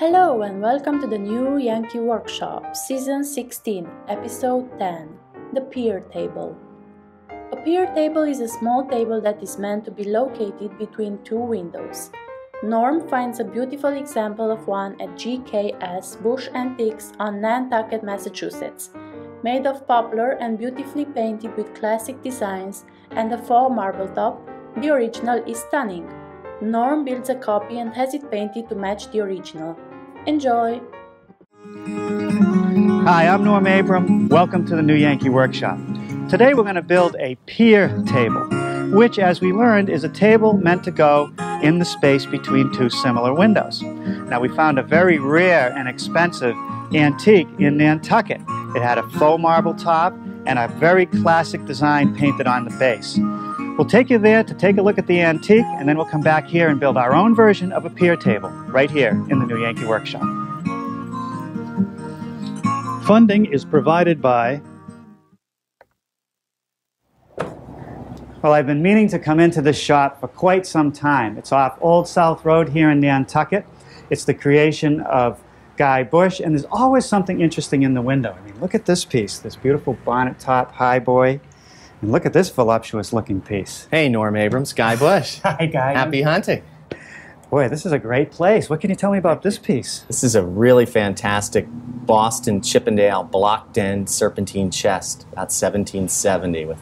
Hello and welcome to the new Yankee Workshop, Season 16, Episode 10 The Pier Table. A pier table is a small table that is meant to be located between two windows. Norm finds a beautiful example of one at GKS Bush Antiques on Nantucket, Massachusetts. Made of poplar and beautifully painted with classic designs and a faux marble top, the original is stunning. Norm builds a copy and has it painted to match the original. Enjoy! Hi, I'm Norm Abram. Welcome to the New Yankee Workshop. Today we're going to build a pier table, which, as we learned, is a table meant to go in the space between two similar windows. Now, we found a very rare and expensive antique in Nantucket. It had a faux marble top and a very classic design painted on the base. We'll take you there to take a look at the antique, and then we'll come back here and build our own version of a pier table right here in the New Yankee Workshop. Funding is provided by Well, I've been meaning to come into this shop for quite some time. It's off Old South Road here in Nantucket. It's the creation of Guy Bush, and there's always something interesting in the window. I mean, look at this piece, this beautiful bonnet top highboy. And look at this voluptuous looking piece. Hey, Norm Abrams, Guy Bush. Hi, Guy. Happy hunting. Boy, this is a great place. What can you tell me about this piece? This is a really fantastic Boston Chippendale blocked end serpentine chest, about 1770, with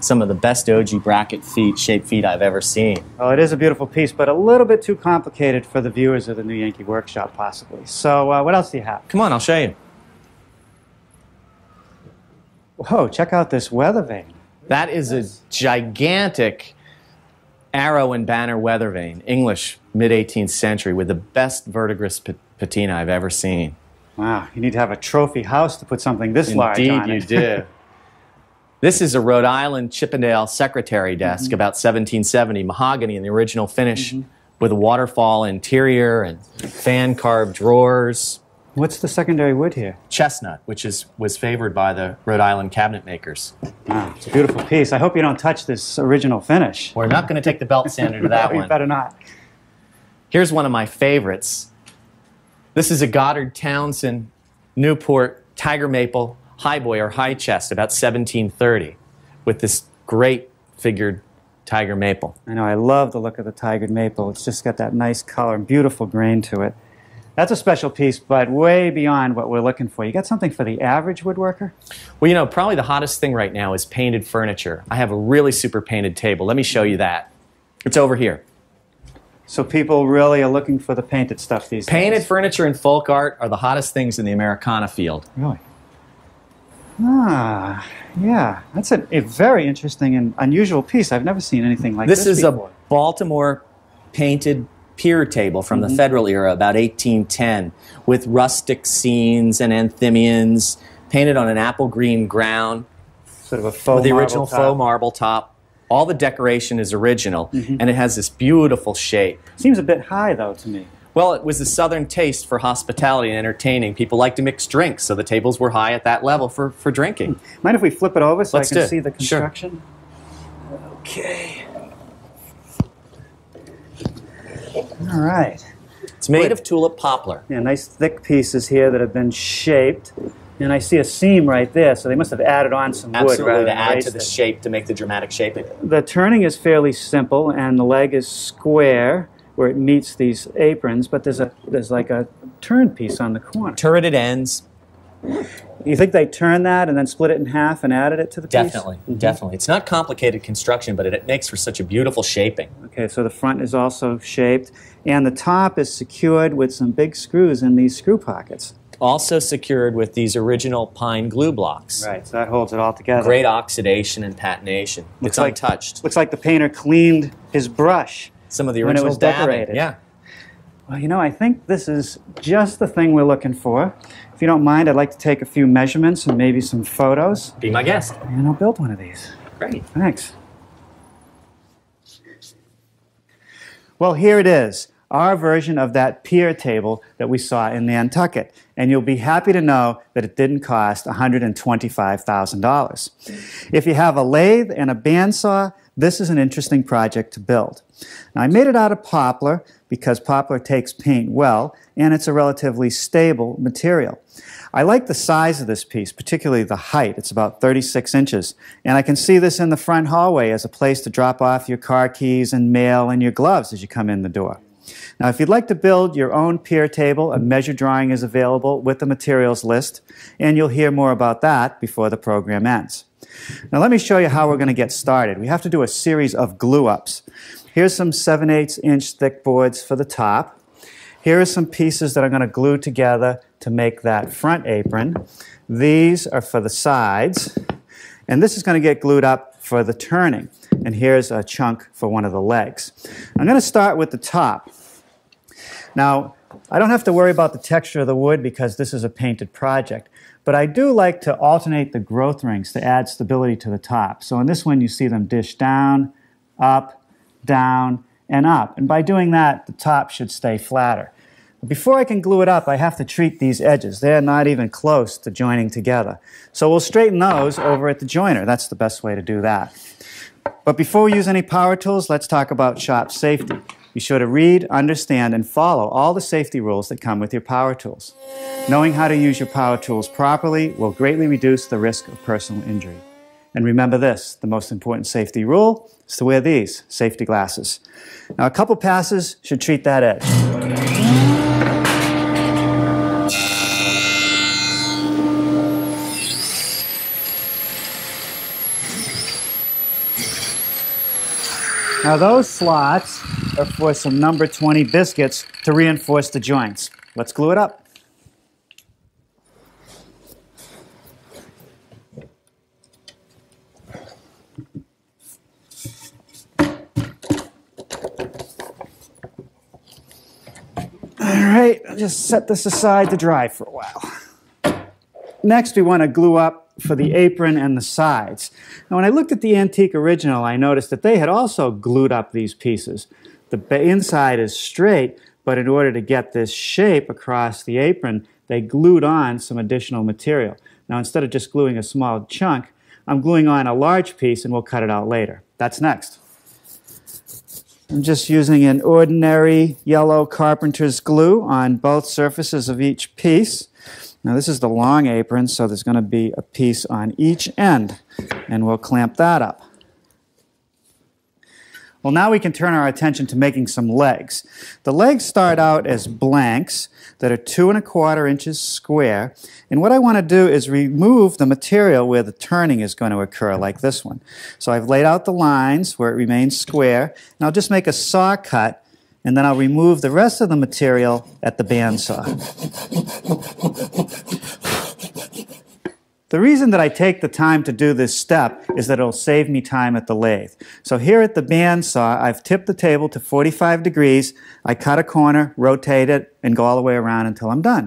some of the best ogee bracket feet, shaped feet I've ever seen. Well, it is a beautiful piece, but a little bit too complicated for the viewers of the New Yankee Workshop, possibly. So, uh, what else do you have? Come on, I'll show you. Whoa, check out this weather vane. That is a gigantic arrow and banner weather vane, English, mid 18th century, with the best verdigris patina I've ever seen. Wow, you need to have a trophy house to put something this large on. Indeed, you it. do. This is a Rhode Island Chippendale secretary desk, Mm-hmm. about 1770, mahogany in the original finish, with a waterfall interior and fan carved drawers. What's the secondary wood here? Chestnut, which is was favored by the Rhode Island cabinet makers. Wow, it's a beautiful piece. I hope you don't touch this original finish. We're not going to take the belt sander to that No, you one. better not. Here's one of my favorites. This is a Goddard Townsend Newport Tiger Maple Highboy or High Chest, about 1730, with this great figured tiger maple. I know, I love the look of the tigered maple. It's just got that nice color and beautiful grain to it. That's a special piece, but way beyond what we're looking for. You got something for the average woodworker? Well, you know, probably the hottest thing right now is painted furniture. I have a really super painted table. Let me show you that. It's over here. So people really are looking for the painted stuff these Painted days. Painted furniture and folk art are the hottest things in the Americana field. Really? Ah, yeah. That's a, a very interesting and unusual piece. I've never seen anything like this, This is before. a Baltimore painted pier table from Mm-hmm. the Federal era, about 1810, with rustic scenes and anthemions, painted on an apple green ground sort of a faux with the original top. faux marble top. All the decoration is original, Mm-hmm. and it has this beautiful shape. Seems a bit high, though, to me. Well, it was the Southern taste for hospitality and entertaining. People like to mix drinks, so the tables were high at that level for, for drinking. Mind if we flip it over so Let's I can see the Sure. construction? Okay. All right. It's made of tulip poplar. Yeah, nice thick pieces here that have been shaped. And I see a seam right there, so they must have added on some wood Absolutely, to add to the it. shape to make the dramatic shaping. The turning is fairly simple, and the leg is square where it meets these aprons, but there's a there's like a turn piece on the corner. Turreted ends, You think they turned that and then split it in half and added it to the piece? definitely, mm-hmm. definitely. It's not complicated construction, but it, it makes for such a beautiful shaping. Okay, so the front is also shaped, and the top is secured with some big screws in these screw pockets. Also secured with these original pine glue blocks. Right, so that holds it all together. Great oxidation and patination. Looks it's like- untouched. Looks like the painter cleaned his brush. Some of the original when it was dabbing. decorated. Yeah. Well, you know, I think this is just the thing we're looking for. If you don't mind, I'd like to take a few measurements and maybe some photos, Be my guest. and I'll build one of these. Great. Thanks. Well, here it is, our version of that pier table that we saw in Nantucket. And you'll be happy to know that it didn't cost $125,000. If you have a lathe and a bandsaw, this is an interesting project to build. Now, I made it out of poplar because poplar takes paint well, and it's a relatively stable material. I like the size of this piece, particularly the height. It's about 36 inches. And I can see this in the front hallway as a place to drop off your car keys and mail and your gloves as you come in the door. Now, if you'd like to build your own pier table, a measure drawing is available with the materials list, and you'll hear more about that before the program ends. Now, let me show you how we're going to get started. We have to do a series of glue ups. Here's some 7 8 inch thick boards for the top. Here are some pieces that I'm going to glue together to make that front apron. These are for the sides. And this is going to get glued up for the turning. And here's a chunk for one of the legs. I'm going to start with the top. Now, I don't have to worry about the texture of the wood because this is a painted project. But I do like to alternate the growth rings to add stability to the top. So in this one, you see them dish down, up, down, and up. And by doing that, the top should stay flatter. Before I can glue it up, I have to treat these edges. They're not even close to joining together. So we'll straighten those over at the joiner. That's the best way to do that. But before we use any power tools, let's talk about shop safety. Be sure to read, understand, and follow all the safety rules that come with your power tools. Knowing how to use your power tools properly will greatly reduce the risk of personal injury. And remember this, the most important safety rule is to wear these safety glasses. Now a couple passes should treat that edge. Now those slots are for some number 20 biscuits to reinforce the joints. Let's glue it up. All right, I'll just set this aside to dry for a while. Next, we want to glue up for the apron and the sides. Now, when I looked at the antique original, I noticed that they had also glued up these pieces. The inside is straight, but in order to get this shape across the apron, they glued on some additional material. Now, instead of just gluing a small chunk, I'm gluing on a large piece and we'll cut it out later. That's next. I'm just using an ordinary yellow carpenter's glue on both surfaces of each piece. Now this is the long apron, so there's going to be a piece on each end, and we'll clamp that up. Well, now we can turn our attention to making some legs. The legs start out as blanks that are two and a quarter inches square. And what I want to do is remove the material where the turning is going to occur, like this one. So I've laid out the lines where it remains square, and I'll just make a saw cut, and then I'll remove the rest of the material at the bandsaw. The reason that I take the time to do this step is that it'll save me time at the lathe. So here at the bandsaw, I've tipped the table to 45 degrees. I cut a corner, rotate it, and go all the way around until I'm done.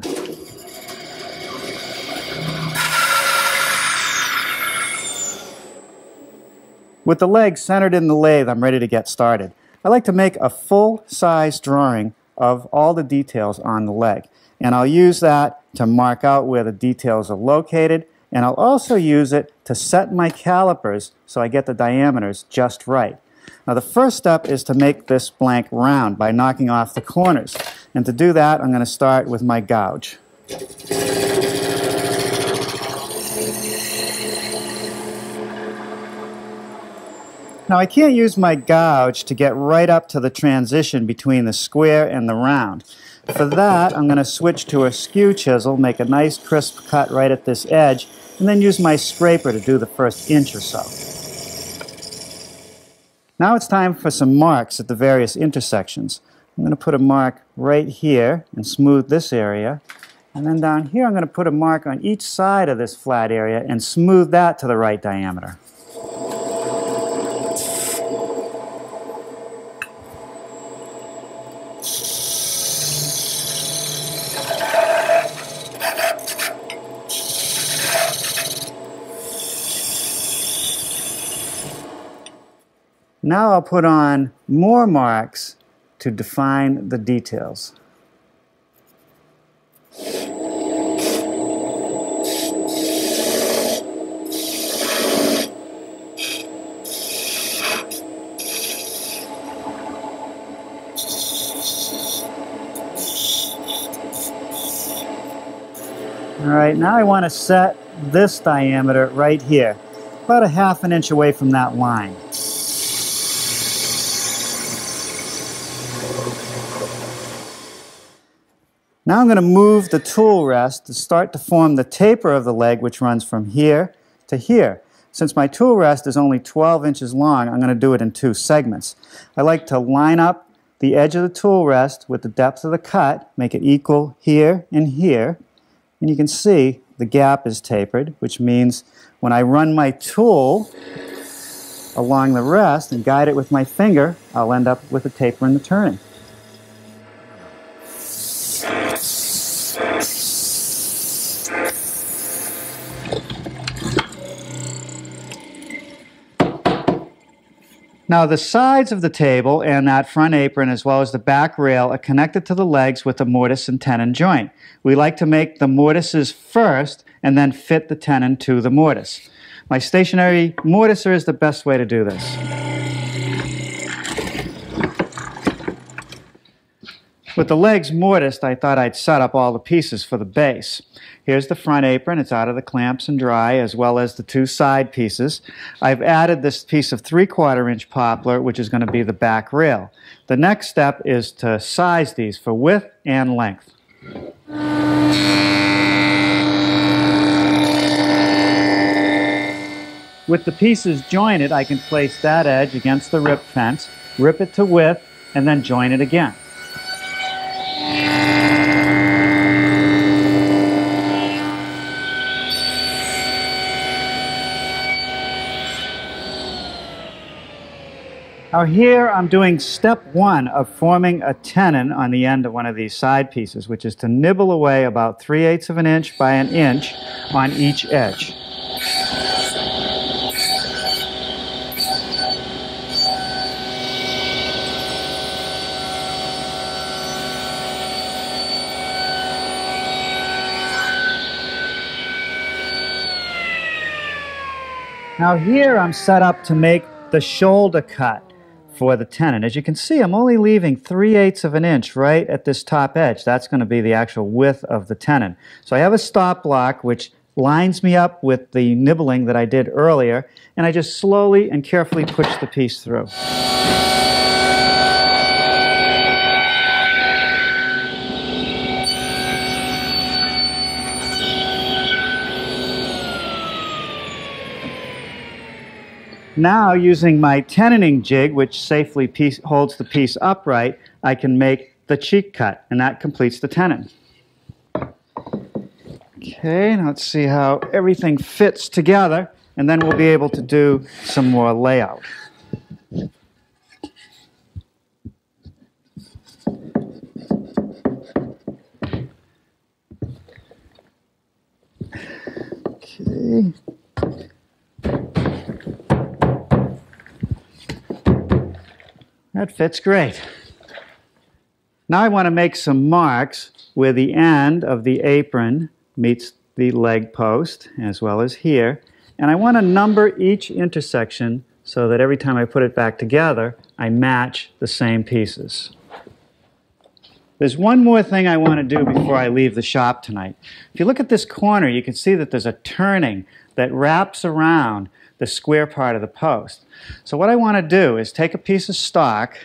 With the legs centered in the lathe, I'm ready to get started. I like to make a full-size drawing of all the details on the leg. And I'll use that to mark out where the details are located and I'll also use it to set my calipers so I get the diameters just right. Now the first step is to make this blank round by knocking off the corners. And to do that, I'm going to start with my gouge. Now I can't use my gouge to get right up to the transition between the square and the round. For that, I'm going to switch to a skew chisel, make a nice crisp cut right at this edge, and then use my scraper to do the first inch or so. Now it's time for some marks at the various intersections. I'm going to put a mark right here and smooth this area. And then down here I'm going to put a mark on each side of this flat area and smooth that to the right diameter. Now I'll put on more marks to define the details. All right, now I want to set this diameter right here, about a half an inch away from that line. Now I'm going to move the tool rest to start to form the taper of the leg which runs from here to here. Since my tool rest is only 12 inches long, I'm going to do it in two segments. I like to line up the edge of the tool rest with the depth of the cut, make it equal here and here, and you can see the gap is tapered, which means when I run my tool along the rest and guide it with my finger, I'll end up with a taper in the turning. Now the sides of the table and that front apron as well as the back rail are connected to the legs with a mortise and tenon joint. We like to make the mortises first and then fit the tenon to the mortise. My stationary mortiser is the best way to do this. With the legs mortised, I thought I'd set up all the pieces for the base. Here's the front apron. It's out of the clamps and dry, as well as the two side pieces. I've added this piece of 3 quarter inch poplar, which is going to be the back rail. The next step is to size these for width and length. With the pieces jointed, I can place that edge against the rip fence, rip it to width, and then join it again. Now here I'm doing step one of forming a tenon on the end of one of these side pieces, which is to nibble away about 3 eighths of an inch by an inch on each edge. Now here I'm set up to make the shoulder cut for the tenon. As you can see, I'm only leaving 3 eighths of an inch right at this top edge. That's going to be the actual width of the tenon. So I have a stop block which lines me up with the nibbling that I did earlier, and I just slowly and carefully push the piece through. Now, using my tenoning jig, which safely piece, holds the piece upright, I can make the cheek cut, and that completes the tenon. Okay, now let's see how everything fits together, and then we'll be able to do some more layout. Okay. That fits great. Now I want to make some marks where the end of the apron meets the leg post, as well as here. And I want to number each intersection so that every time I put it back together, I match the same pieces. There's one more thing I want to do before I leave the shop tonight. If you look at this corner, you can see that there's a turning that wraps around the square part of the post. So what I want to do is take a piece of stock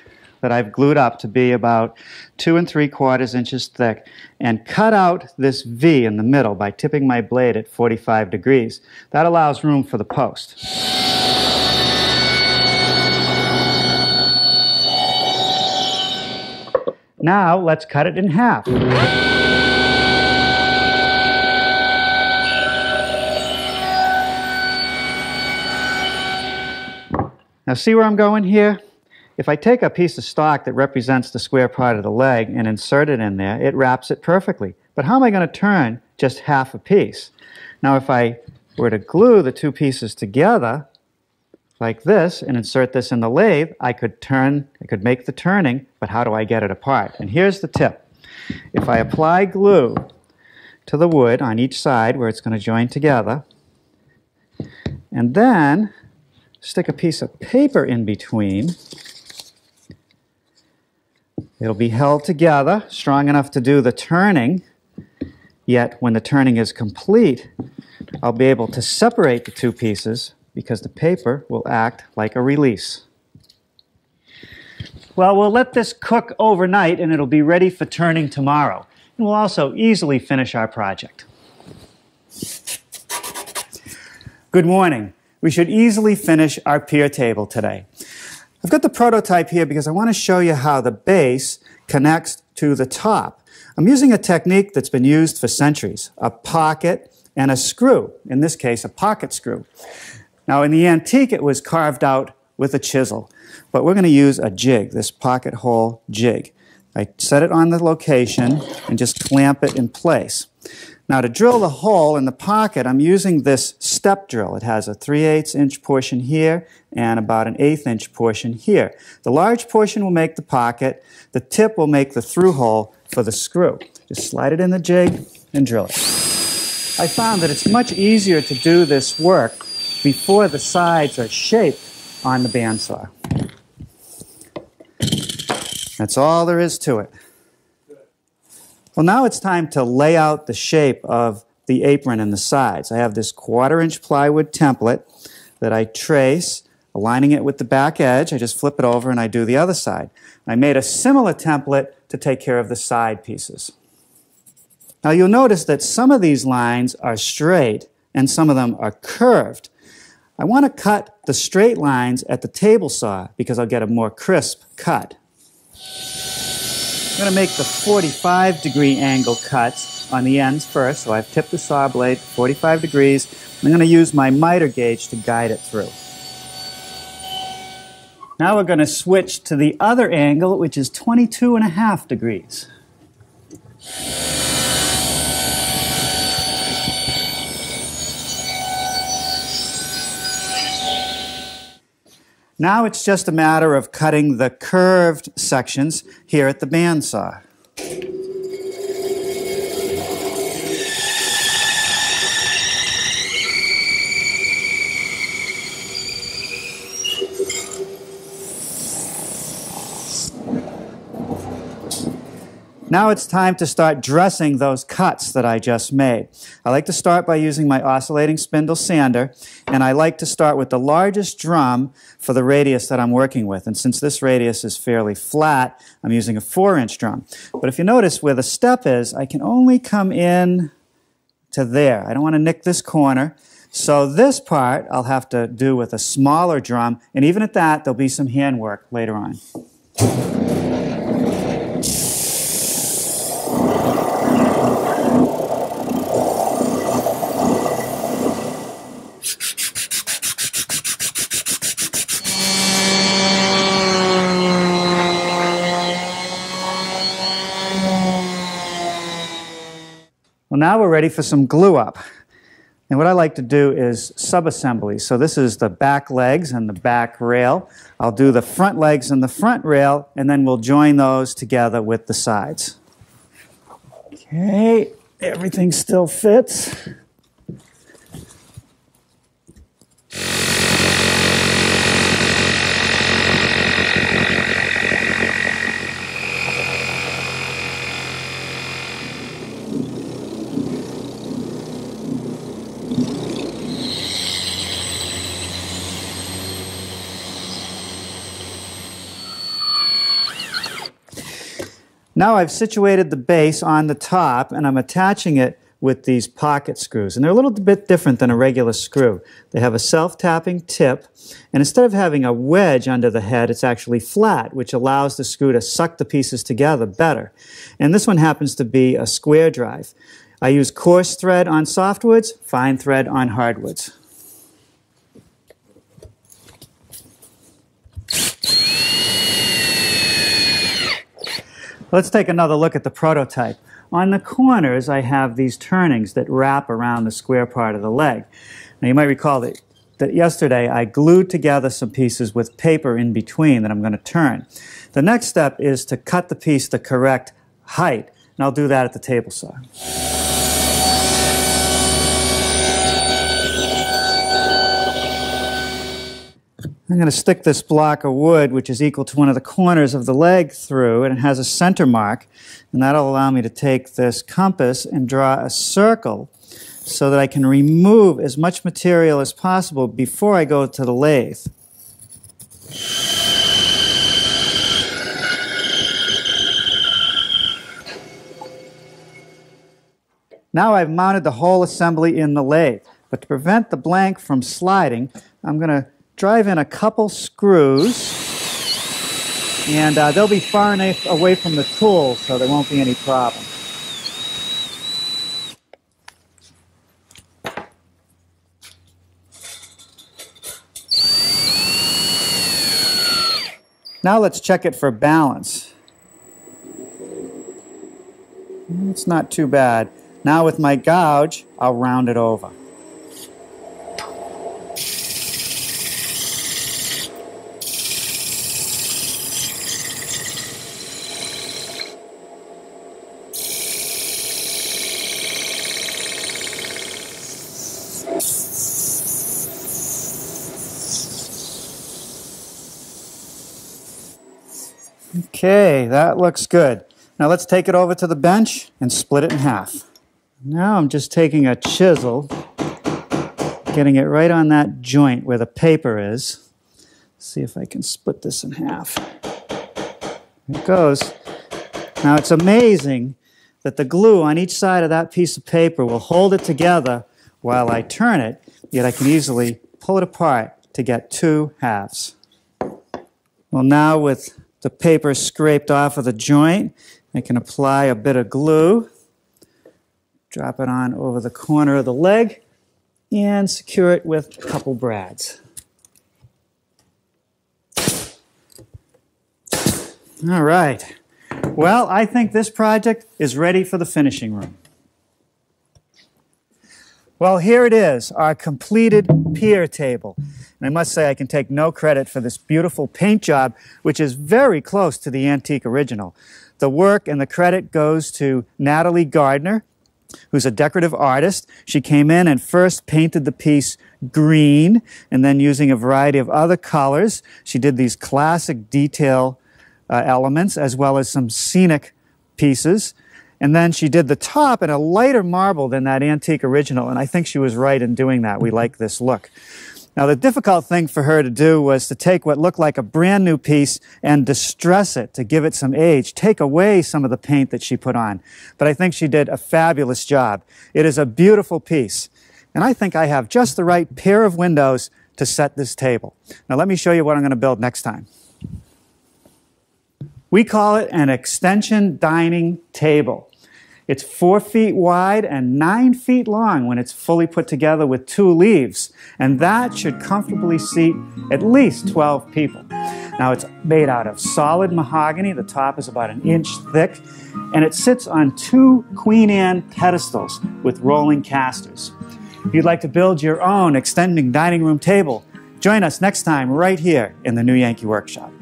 that I've glued up to be about two and three quarters inches thick and cut out this V in the middle by tipping my blade at 45 degrees. That allows room for the post. Now let's cut it in half. Now see where I'm going here? If I take a piece of stock that represents the square part of the leg and insert it in there, it wraps it perfectly. But how am I going to turn just half a piece? Now if I were to glue the two pieces together like this and insert this in the lathe, I could turn, I could make the turning, but how do I get it apart? And here's the tip. If I apply glue to the wood on each side where it's going to join together, and then stick a piece of paper in between. It'll be held together, strong enough to do the turning. Yet when the turning is complete, I'll be able to separate the two pieces because the paper will act like a release. Well, we'll let this cook overnight and it'll be ready for turning tomorrow. And we'll also easily finish our project. Good morning. We should easily finish our pier table today. I've got the prototype here because I want to show you how the base connects to the top. I'm using a technique that's been used for centuries, a pocket and a screw, in this case, a pocket screw. Now, in the antique, it was carved out with a chisel, but we're going to use a jig, this pocket hole jig. I set it on the location and just clamp it in place. Now to drill the hole in the pocket, I'm using this step drill. It has a 3 8 inch portion here and about an eighth inch portion here. The large portion will make the pocket. The tip will make the through hole for the screw. Just slide it in the jig and drill it. I found that it's much easier to do this work before the sides are shaped on the bandsaw. That's all there is to it. Well, now it's time to lay out the shape of the apron and the sides. I have this quarter inch plywood template that I trace, aligning it with the back edge. I just flip it over and I do the other side. I made a similar template to take care of the side pieces. Now you'll notice that some of these lines are straight and some of them are curved. I want to cut the straight lines at the table saw because I'll get a more crisp cut. Going to make the 45 degree angle cuts on the ends first. So I've tipped the saw blade 45 degrees. I'm going to use my miter gauge to guide it through. Now we're going to switch to the other angle, which is 22 and a half degrees. Now it's just a matter of cutting the curved sections here at the bandsaw. Now it's time to start dressing those cuts that I just made. I like to start by using my oscillating spindle sander, and I like to start with the largest drum for the radius that I'm working with. And since this radius is fairly flat, I'm using a four inch drum. But if you notice where the step is, I can only come in to there. I don't want to nick this corner. So this part I'll have to do with a smaller drum, and even at that, there'll be some handwork later on. Well, now we're ready for some glue up. And what I like to do is sub-assemblies. So this is the back legs and the back rail. I'll do the front legs and the front rail, and then we'll join those together with the sides. Okay, everything still fits. Now I've situated the base on the top and I'm attaching it with these pocket screws. And they're a little bit different than a regular screw. They have a self-tapping tip, and instead of having a wedge under the head, it's actually flat, which allows the screw to suck the pieces together better. And this one happens to be a square drive. I use coarse thread on softwoods, fine thread on hardwoods. Let's take another look at the prototype. On the corners, I have these turnings that wrap around the square part of the leg. Now, you might recall that, that yesterday I glued together some pieces with paper in between that I'm going to turn. The next step is to cut the piece the correct height, and I'll do that at the table saw. I'm going to stick this block of wood, which is equal to one of the corners of the leg, through, and it has a center mark. And that'll allow me to take this compass and draw a circle so that I can remove as much material as possible before I go to the lathe. Now I've mounted the whole assembly in the lathe. But to prevent the blank from sliding, I'm going to drive in a couple screws. And uh, they'll be far enough away from the tool so there won't be any problem. Now let's check it for balance. It's not too bad. Now with my gouge, I'll round it over. Okay, that looks good. Now let's take it over to the bench and split it in half. Now I'm just taking a chisel, getting it right on that joint where the paper is. See if I can split this in half. It goes. Now it's amazing that the glue on each side of that piece of paper will hold it together while I turn it, yet I can easily pull it apart to get two halves. Well, now with the paper scraped off of the joint, I can apply a bit of glue drop it on over the corner of the leg, and secure it with a couple brads. All right. Well, I think this project is ready for the finishing room. Well, here it is, our completed pier table. And I must say I can take no credit for this beautiful paint job, which is very close to the antique original. The work and the credit goes to Natalie Gardner, who's a decorative artist. She came in and first painted the piece green, and then using a variety of other colors, she did these classic detail uh, elements as well as some scenic pieces. And then she did the top in a lighter marble than that antique original, and I think she was right in doing that. We like this look. Now, the difficult thing for her to do was to take what looked like a brand new piece and distress it to give it some age, take away some of the paint that she put on. But I think she did a fabulous job. It is a beautiful piece. And I think I have just the right pair of windows to set this table. Now, let me show you what I'm going to build next time. We call it an extension dining table. It's four feet wide and nine feet long when it's fully put together with two leaves, and that should comfortably seat at least 12 people. Now, it's made out of solid mahogany. The top is about an inch thick, and it sits on two Queen Anne pedestals with rolling casters. If you'd like to build your own extending dining room table, join us next time right here in the New Yankee Workshop.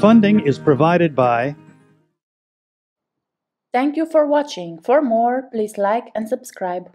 Funding is provided by Thank you for watching. For more, please like and subscribe.